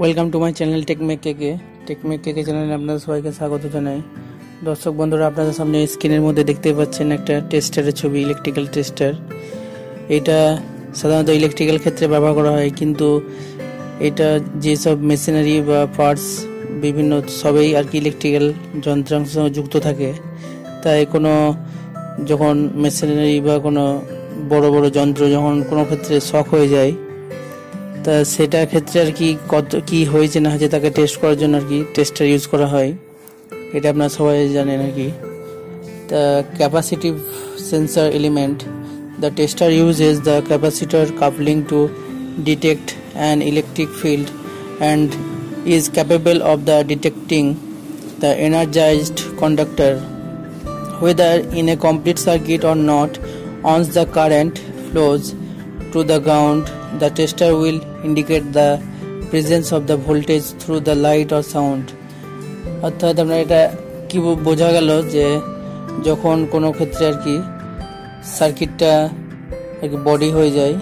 Welcome to my channel Techmake K K Techmake K K চ্যানেলে আপনাদের সবাইকে স্বাগত জানাই। দর্শক বন্ধুরা আপনাদের সামনে স্ক্রিনের মধ্যে দেখতে পাচ্ছেন একটা টেস্টারের ছবি ইলেকট্রিক্যাল টেস্টার এটা সাধারণত ইলেকট্রিক্যাল ক্ষেত্রে ব্যবহার করা হয়, কিন্তু এটা যেসব মেশিনারি বা পার্টস বিভিন্ন সবই আর কি ইলেকট্রিক্যাল যন্ত্রাংশ যুক্ত থাকে, তাই কোনো যখন মেশিনারি বা কোনো বড় বড় যন্ত্র যখন কোনো ক্ষেত্রে শখ হয়ে যায় তা সেটার ক্ষেত্রে আর কি কত, কি হয়েছে না হয়েছে তাকে টেস্ট করার জন্য আর কি টেস্টার ইউজ করা হয়। এটা আপনার সবাই জানেন আর কি। তা capacity sensor element the tester use is the capacitor coupling to detect an electric field and is capable of the detecting the energized conductor whether in a complete circuit or not once the current flows to the ground the tester will indicate the presence of the voltage through the light or sound. অর্থাৎ আপনার এটা কি বোঝা গেল যে যখন কোনো ক্ষেত্রে আর কি সার্কিটটা আর কি বডি হয়ে যায়,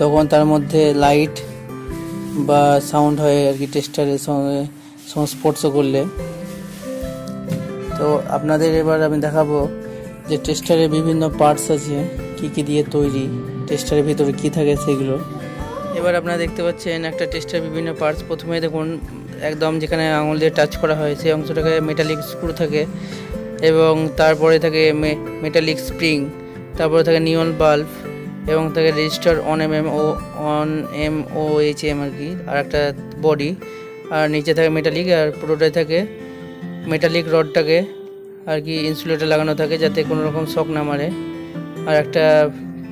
তখন তার মধ্যে লাইট বা সাউন্ড হয় আর কি টেস্টারের সঙ্গে সংস্পর্শ করলে। তো আপনাদের এবার আমি দেখাবো যে টেস্টারের বিভিন্ন পার্টস আছে, কি কি দিয়ে তৈরি টেস্টারের ভিতরে কি থাকে সেগুলো। এবার আপনারা দেখতে পাচ্ছেন একটা টেস্টের বিভিন্ন পার্টস প্রথমে দেখুন, একদম যেখানে আঙুল দিয়ে টাচ করা হয়, সেই অংশটাকে মেটালিক স্ক্রু থাকে এবং তারপরে থাকে মেটালিক স্প্রিং তারপরে থাকে নিয়ন বাল্ব এবং থাকে resistor on M M O on M O H M আর কি, আর একটা বডি আর নিচে থাকে মেটালিক আর পুরোটাই থাকে মেটালিক রডটাকে আর কি ইনসুলেটর লাগানো থাকে যাতে কোনো রকম শক না মারে। আর একটা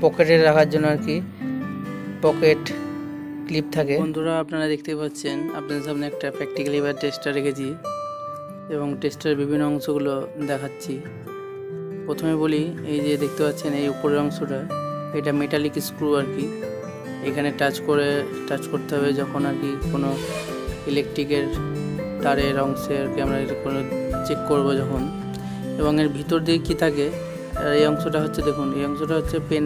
পকেটে রাখার জন্য আর কি পকেট ক্লিপ থাকে। বন্ধুরা, আপনারা দেখতে পাচ্ছেন, আপনাদের সামনে একটা প্র্যাকটিক্যালি এবার টেস্টার রেখেছি এবং টেস্টারের বিভিন্ন অংশগুলো দেখাচ্ছি। প্রথমে বলি, এই যে দেখতে পাচ্ছেন, এই উপরের অংশটা, এটা মেটালিক স্ক্রু আর কি। এখানে টাচ করে টাচ করতে হবে যখন আর কি কোনো ইলেকট্রিকের তারের অংশে আর কি আমরা কোনো চেক করব যখন। এবং এর ভিতর দিয়ে কী থাকে এই অংশটা হচ্ছে, দেখুন, এই অংশটা হচ্ছে পেন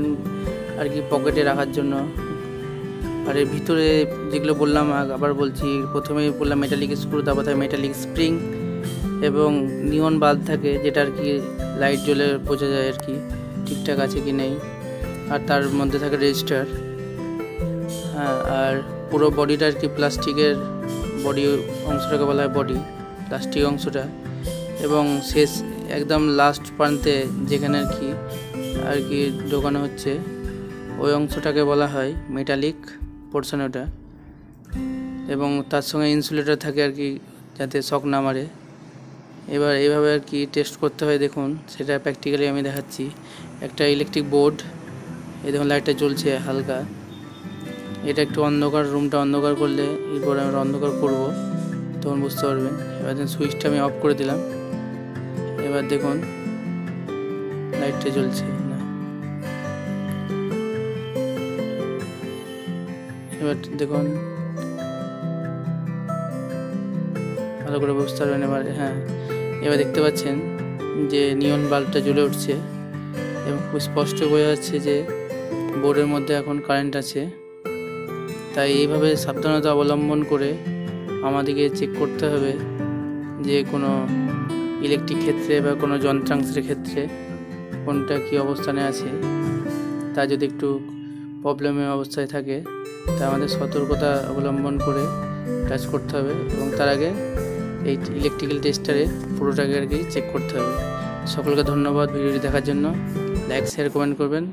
আর কি পকেটে রাখার জন্য। আর এর ভিতরে যেগুলো বললাম আবার বলছি প্রথমে বললাম মেটালিক স্ক্রু তারপর থাকে মেটালিক স্প্রিং এবং নিয়ন বাল্ব থাকে, যেটা আর কি লাইট জ্বলে বোঝা যায় আর কি, ঠিকঠাক আছে কি নেই। আর তার মধ্যে থাকে রেজিস্টার হ্যাঁ আর পুরো বডিটা আর কি প্লাস্টিকের বডি অংশটাকে বলা হয় বডি প্লাস্টিক অংশটা। এবং শেষ, একদম লাস্ট প্রান্তে যেখানে আর কি আর কি ঢোকানো হচ্ছে, ওই অংশটাকে বলা হয় মেটালিক পোর্শন ওটা। এবং তার সঙ্গে ইনসুলেটর থাকে আর কি, যাতে শক না মারে। এবার এইভাবে আর কি টেস্ট করতে হয়, দেখুন। সেটা প্র্যাকটিক্যালি আমি দেখাচ্ছি। একটা ইলেকট্রিক বোর্ড এই দেখুন লাইটটা জ্বলছে হালকা। এটা একটু অন্ধকার রুমটা অন্ধকার করলে এরপরে আমরা অন্ধকার করব। তখন বুঝতে পারবেন। এবার সুইচটা আমি অফ করে দিলাম। এবার দেখুন লাইটটা জ্বলছে। এবার দেখুন। ভালো করে বুঝতে পারবেন এবার হ্যাঁ। এবার দেখতে পাচ্ছেন যে নিয়ন বাল্বটা জ্বলে উঠছে এবং খুব স্পষ্ট বোঝা যাচ্ছে যে বোর্ডের মধ্যে এখন কারেন্ট আছে। তাই এইভাবে সাবধানতা অবলম্বন করে আমাদেরকে চেক করতে হবে যে কোনো ইলেকট্রিক ক্ষেত্রে বা কোনো যন্ত্রাংশের ক্ষেত্রে কোনটা কি অবস্থানে আছে। তা যদি একটু প্রবলেমের অবস্থায় থাকে তা আমাদের সতর্কতা অবলম্বন করে কাজ করতে হবে এবং তার আগে এই ইলেকট্রিক্যাল টেস্টারে পুরোটাকে আর কি চেক করতে হবে। সকলকে ধন্যবাদ ভিডিওটি দেখার জন্য। লাইক শেয়ার কমেন্ট করবেন।